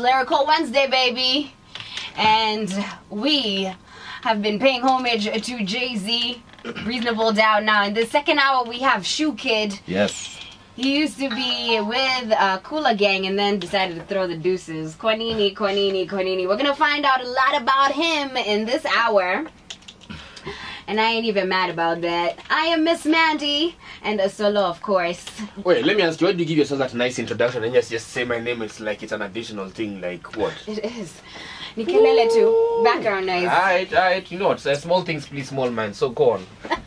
Lyrical Wednesday, baby. And we have been paying homage to Jay Z, Reasonable Doubt. Now, in the second hour, we have Shukid. Yes. He used to be with uh, Kula Gang and then decided to throw the deuces. Quanini, Quanini, Quanini. We're gonna find out a lot about him in this hour. And I ain't even mad about that. I am Miss Mandy and a solo, of course. Wait, let me ask you, why do you give yourself that nice introduction and just, just say my name? It's like it's an additional thing, like what? It is. Nikelele too. Background noise. Alright, alright, you know what? So small things please small man, so go on.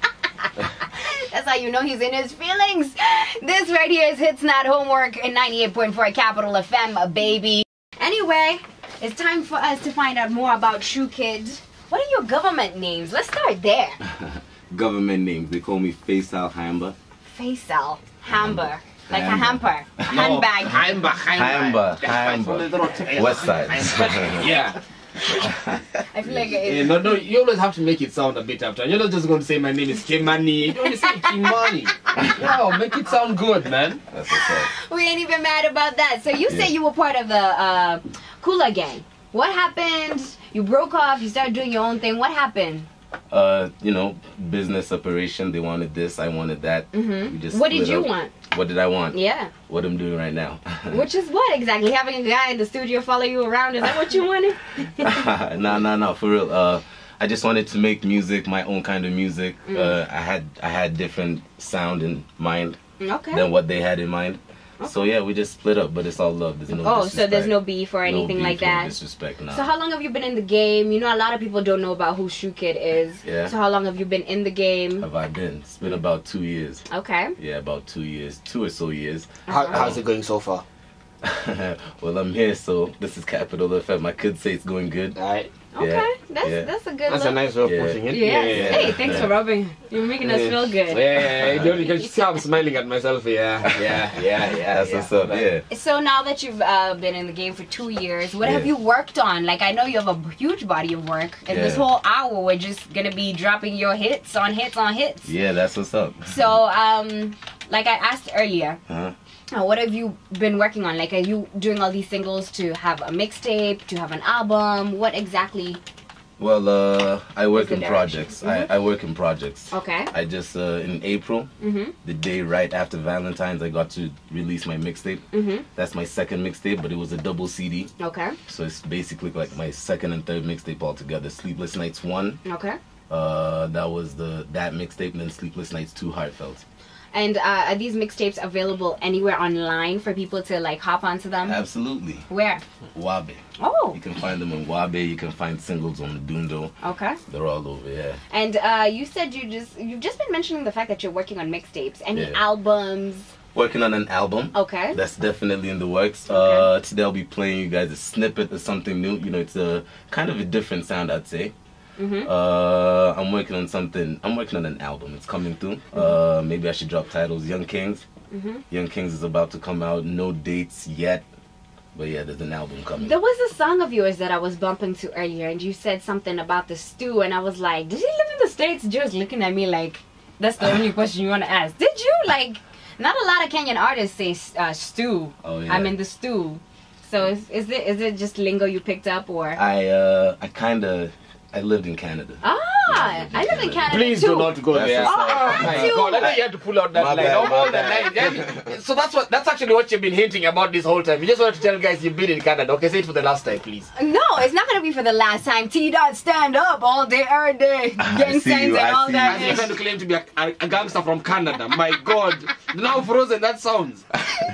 That's how you know he's in his feelings. This right here is Hits Not Homework in 98.4 Capital FM, baby. Anyway, it's time for us to find out more about Shukid. What are your government names? Let's start there. Government names. They call me Faisal Hamba. Faisal, Hamber, like a Hamper. hamper, a handbag. Heimba, Heimba, Heimba. West side. yeah. I feel like yeah. No, no, you always have to make it sound a bit after. You're not just going to say my name is Kimani. You don't say Kimani. No, make it sound good, man. That's what's up. we ain't even mad about that. So you Yeah. say you were part of the uh, Kula gang. What happened? You broke off. You started doing your own thing. What happened? Uh, you know, business operation. They wanted this. I wanted that. Mhm. We just What did you up. want? What did I want? Yeah. What I'm doing right now. Which is what exactly? Having a guy in the studio follow you around? Is that what you wanted? no, no, no, for real. Uh, I just wanted to make music, my own kind of music. Mm. Uh, I had I had different sound in mind Okay. than what they had in mind. So yeah, we just split up, but it's all love. There's no oh, so there's no beef or No anything beef, like no that. disrespect, no. So how long have you been in the game? You know, a lot of people don't know about who Shukid is. Yeah. So how long have you been in the game? have I been? It's been about two years. Okay. Yeah, about two years, two or so years. Uh-huh. How, how's it going so far? well, I'm here, so this is Capital FM. I could say it's going good. Alright. Okay. Yeah, That's yeah. that's a good That's a nice way of Yeah. putting it. Yeah. yeah, Hey, thanks yeah. for rubbing. You're making us feel good. Yeah, you, know, you can see I'm smiling at myself. Yeah, yeah, yeah, yeah. That's yeah. what's up. Yeah. So now that you've uh, been in the game for two years, what have you worked on? Like I know you have a huge body of work, and this whole hour we're just gonna be dropping your hits on hits on hits. Yeah, that's what's up. So, um, like I asked earlier, Huh? Uh, what have you been working on? Like, are you doing all these singles to have a mixtape, to have an album? What exactly? Well, uh, I work in direction? projects. Mhm. I, I work in projects. Okay. I just uh, in April, Mm-hmm. the day right after Valentine's, I got to release my mixtape. Mm-hmm. That's my second mixtape, but it was a double CD, Okay. so it's basically like my second and third mixtape all together. Sleepless Nights one, Okay. uh, that was the that mixtape, and then Sleepless Nights two, Heartfelt. And uh, are these mixtapes available anywhere online for people to like hop onto them? Absolutely, Where? Wabe. Oh. You can find them on Wabe. You can find singles on Mdundo. Okay. They're all over. Yeah. And uh, you said you just you've just been mentioning the fact that you're working on mixtapes. Any Yeah. albums? Working on an album. Okay. That's definitely in the works. Okay. Uh, today I'll be playing you guys a snippet of something new. You know, it's a kind of a different sound, I'd say. Mm-hmm. Uh, I'm working on something. I'm working on an album. It's coming through. Uh, maybe I should drop titles. Young Kings. Mm-hmm. Young Kings is about to come out. No dates yet, but yeah, there's an album coming. There was a song of yours that I was bumping to earlier, and you said something about the stew, and I was like, "Did he live in the states?" Just looking at me like, "That's the only question you want to ask." Did you like? Not a lot of Kenyan artists say uh, stew. Oh yeah. I'm in the stew. So is, is it is it just lingo you picked up or? I uh, I kind of I lived in Canada. ah, Yeah, I live in Canada Please too. do not go That's there. what's Oh, up. my I god! I know you had to pull out that My line. bad, Oh, my line. So that's what that's actually what you've been hinting about this whole time. You just wanted to tell guys you've been in Canada. Okay, say it for the last time, please. No, it's not gonna be for the last time. T dot stand up all day, every day, gang see signs you, and I all see that. You're trying to claim to be a, a, a gangster from Canada. My god! Now frozen that sounds.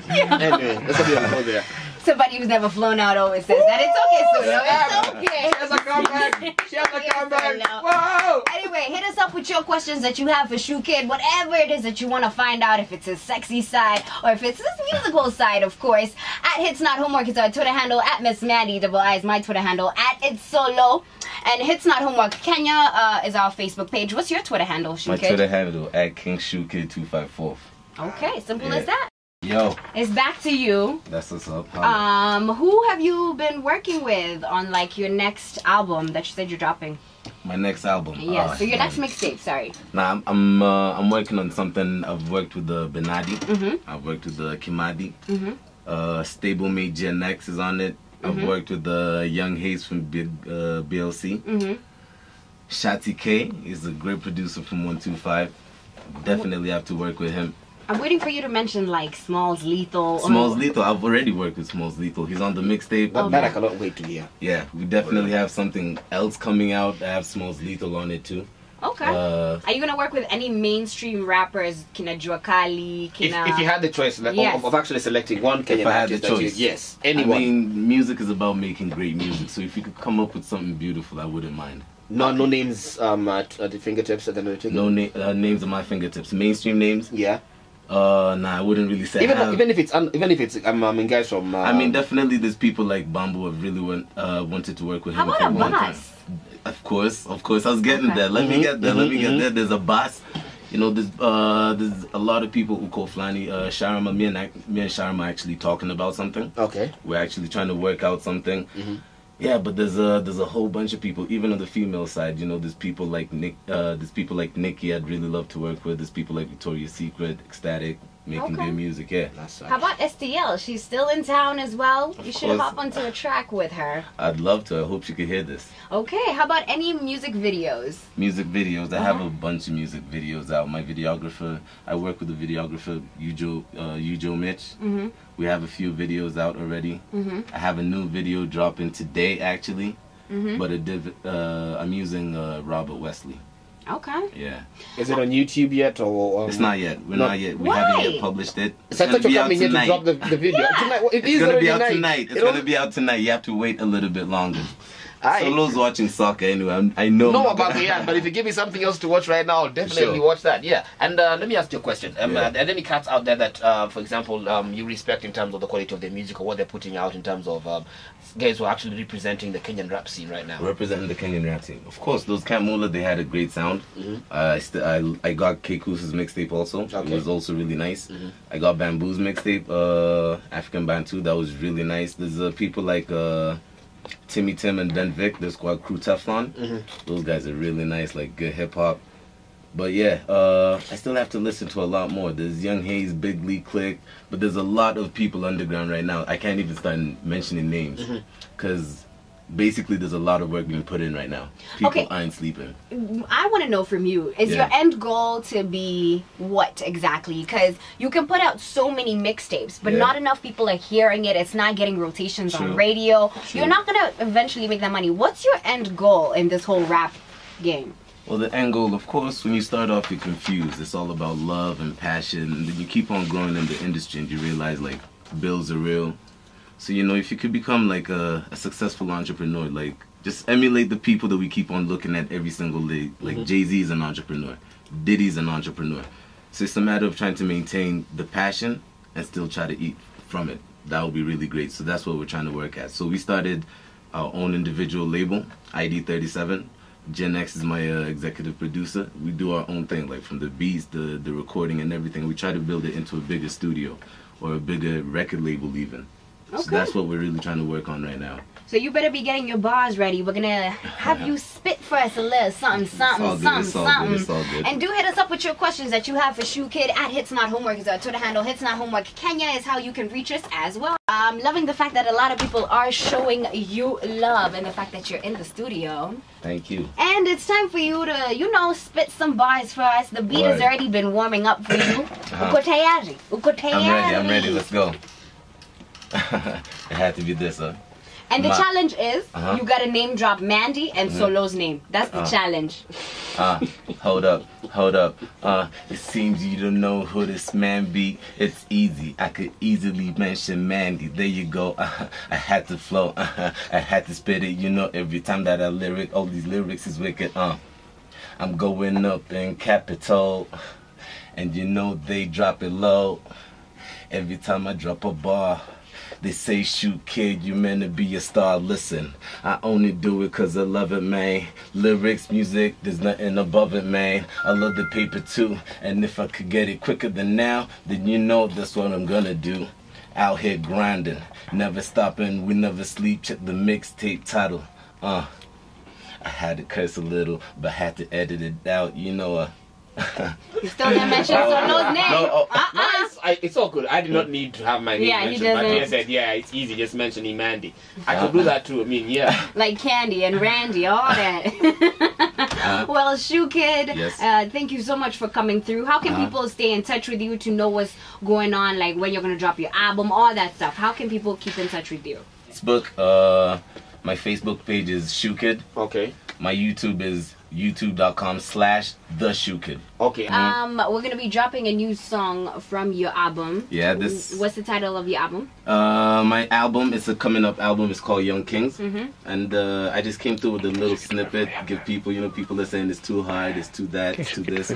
Anyway, let's not go there. Somebody who's never flown out always says that. It's okay, Sulu. It's okay. She has a comeback. She has a Yes, comeback. Whoa! Anyway, hit us up with your questions that you have for Shukid. Whatever it is that you want to find out, if it's his sexy side or if it's his musical side, of course. At Hits Not Homework is our Twitter handle. At Miss Mandy Double I is my Twitter handle. At It's Solo. And Hits Not Homework Kenya uh, is our Facebook page. What's your Twitter handle, Shoe My Kid? Twitter handle at King Shukid two five four. Okay, simple Yeah. as that. Yo, It's back to you. that's what's up. Holla. Um, who have you been working with on like your next album that you said you're dropping? My next album. Yes, Ah, so your next mixtape. Sorry. Nah, I'm I'm, uh, I'm working on something. I've worked with the Benadi. Mhm. I've worked with the Kimadi. Mhm. Uh, Stablemate Gen X is on it. I've worked with uh, Young Hayes from Big uh, BLC. Mm-hmm. Shotty K is a great producer from 125. Definitely have to work with him. I'm waiting for you to mention like Smallz Lethal. or- Smallz Lethal, I've already worked with Smallz Lethal. He's on the mixtape. That, that I cannot wait to hear. Yeah, we definitely have something else coming out. I have Smallz Lethal on it too. Okay. Uh, Are you gonna work with any mainstream rappers? Kina Jua Cali, If, Kina. if you had the choice like, Yes. of, of actually selecting one Kenyan if I had the artist that you- choice. yes, anyone. I mean, music is about making great music. So if you could come up with something beautiful, I wouldn't mind. no, no names um, at, at the fingertips at the note. No na- uh, names on my fingertips. Mainstream names? Yeah. Uh, nah, I wouldn't really say. Even have- even if it's un, even if it's um, I mean guys from. Uh, I mean, definitely there's people like Bamboo have really want, uh, wanted to work with How him about for a long time. boss? Of course, of course. I was getting Okay. there. Let me Mhm, get there. Let mhm, me get mhm. there. There's a boss. You know, there's uh, there's a lot of people who call Flanny, uh, Sharma. Me and I, me and Sharma are actually talking about something. Okay. We're actually trying to work out something. Yeah, but there's a there's a whole bunch of people, even on the female side. You know, there's people like Nick. Uh, there's people like Nikki. I'd really love to work with. There's people like Victoria's Secret, Xtatic, making Okay. good music. Yeah, That's How about STL? She's still in town as well. you should course. hop onto a track with her. I'd love to. I hope she could hear this. Okay. How about any music videos? music videos. I have Uh-huh. a bunch of music videos out. My videographer, I work with the videographer Ujo uh, Ujo Mitch. Mm-hmm. We have a few videos out already. Mm-hmm. I have a new video dropping today actually, Mm-hmm. but it did, uh, I'm using uh, Robert Wesley. Okay. Yeah, Is it on YouTube yet or? Um, it's not yet. We're not- not, yet. We Why? haven't yet published it. So I gonna thought you're out coming here to drop the, the video Yeah. tonight. Well, it It's is gonna be out night. tonight. It's You know? gonna be out tonight. You have to wait a little bit longer. Aight. Solo's watching soccer anyway. I'm, I know. know about the yeah, but if you give me something else to watch right now, I'll definitely Sure. watch that. Yeah. And uh, let me ask you a question. Um, Yeah. Are there any cats out there that, uh, for example, um, you respect in terms of the quality of their music or what they're putting out in terms of um, guys who are actually representing the Kenyan rap scene right now? representing the Kenyan rap scene. Of course, those Mula, they had a great sound. Mhm. Uh, I, I I got K Koos's mixtape also. It was also really nice. Mhm. I got Bamboo's mixtape, uh, African Bantu. That was really nice. There's uh, people like uh, Timmy Tim and Ben Vic. The squad crew Teflon. Mhm. Those guys are really nice, like good hip hop. But yeah, uh, I still have to listen to a lot more. There's Young Hayes, Big Lee Click, but there's a lot of people underground right now. I can't even start mentioning names because basically there's a lot of work being put in right now. People Okay. aren't sleeping. I want to know from you: Is Yeah. your end goal to be what exactly? Because you can put out so many mixtapes, but Yeah. not enough people are hearing it. It's not getting rotations on radio. True. You're not gonna eventually make that money. What's your end goal in this whole rap game? Well, the end goal, of course, when you start off, you're confused. It's all about love and passion, and then you keep on growing in the industry, and you realize like bills are real. So you know, if you could become like a, a successful entrepreneur, like just emulate the people that we keep on looking at every single day. Like Jay Z is an entrepreneur, Diddy's an entrepreneur. So it's a matter of trying to maintain the passion and still try to eat from it. That would be really great. So that's what we're trying to work at. So we started our own individual label, ID 37. Gen X is my uh, executive producer. We do our own thing, like from the beats, the the recording, and everything. We try to build it into a bigger studio or a bigger record label, even. So that's what we're really trying to work on right now. So you better be getting your bars ready. We're gonna have you spit for us a little something, something, something, it's all good, something. it's all good. And do hit us up with your questions that you have for Shukid at Hits Not Homework is our Twitter handle. Hits Not Homework Kenya is how you can reach us as well. I'm loving the fact that a lot of people are showing you love and the fact that you're in the studio. Thank you. And it's time for you to, you know, spit some bars for us. The beat has already been warming up for you. Uh-huh. Uko tayari? Uko I'm ready. I'm ready. Let's go. it had to be this, huh? And the Ma- challenge is Uh-huh. you gotta name drop Mandy and Solo's name. That's the Uh. challenge. Uh, hold up, hold up. Uh, it seems you don't know who this man be. It's easy. I could easily mention Mandy. There you go. Uh, I had to flow. Uh, I had to spit it. You know, every time that I lyric, all these lyrics is wicked. Uh, I'm going up in capital, and you know they drop it low. Every time I drop a bar. They say, shoot, kid, you meant to be a star. Listen, I only do it cause I love it, man. Lyrics, music, there's nothing above it, man. I love the paper too, and if I could get it quicker than now, then you know that's what I'm gonna do. Out here grinding, never stopping, we never sleep. Check the mixtape title. Uh, I had to curse a little, but had to edit it out, you know. Uh, You still didn't mention Solo's name. No, oh, uh-uh. Nice. I, it's all good. I did not need to have my name Yeah, he mentioned. But doesn't. he said, yeah, it's easy just mentioning Mandy. I could do that too. I mean, yeah. like Candy and Randy, all that. well, Shukid, Yes. uh, thank you so much for coming through. How can Uh-huh. people stay in touch with you to know what's going on, like when you're gonna drop your album, all that stuff? How can people keep in touch with you? Facebook, uh, my Facebook page is Shukid. Okay. My YouTube is youtube.com slash the Shukid. Okay. Um, we're gonna be dropping a new song from your album. Yeah, this- What's the title of your album? Uh, my album, it's a coming up album. It's called Young Kings. Mhm. And uh, I just came through with a little snippet, give people, you know, people are saying it's too hard, it's too that, it's too this.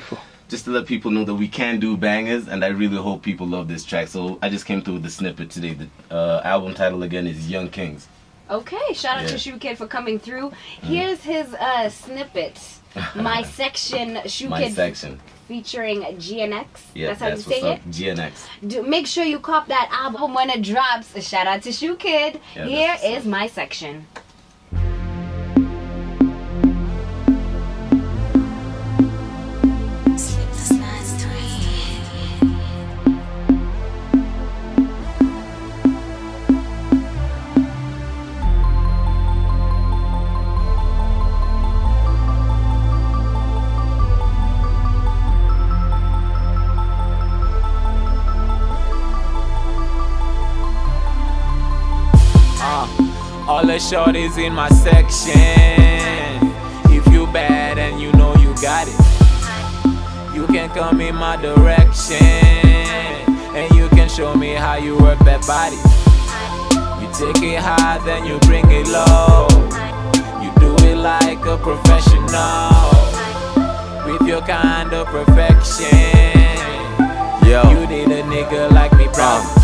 Just to let people know that we can do bangers, and I really hope people love this track. So I just came through with the snippet today. The uh, album title again is Young Kings. Okay, shout out to Yeah. Shukid for coming through. Here's his uh snippet. My section, Shoe My Kid section. featuring GNX. Yeah, that's how you what's say it. GNX. Do, make sure you cop that album when it drops. Shout out to Shukid. Yeah, Here that's what's my section. The shorties in my section. If you bad and you know you got it, you can come in my direction. And you can show me how you work that body. You take it high, then you bring it low. You do it like a professional. With your kind of perfection. Yo. You need a nigga like me, proud. Um,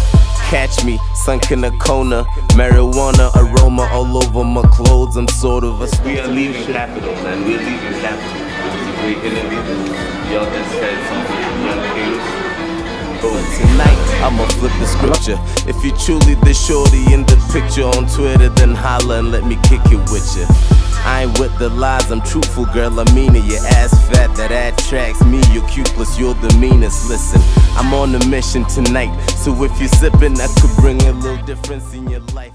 catch me sunk in a corner, marijuana aroma all over my clothes. I'm sort of a. We are leaving capital, man. We're leaving capital. It was a great interview. Y'all just young kings. But tonight, I'ma flip the scripture. If you truly the shorty in the picture on Twitter, then holla and let me kick it with you. I ain't with the lies, I'm truthful, girl. I mean it. Your ass fat, that attracts me. You're cute, plus you're the meanest. Listen, I'm on a mission tonight. So if you're sipping, I could bring a little difference in your life.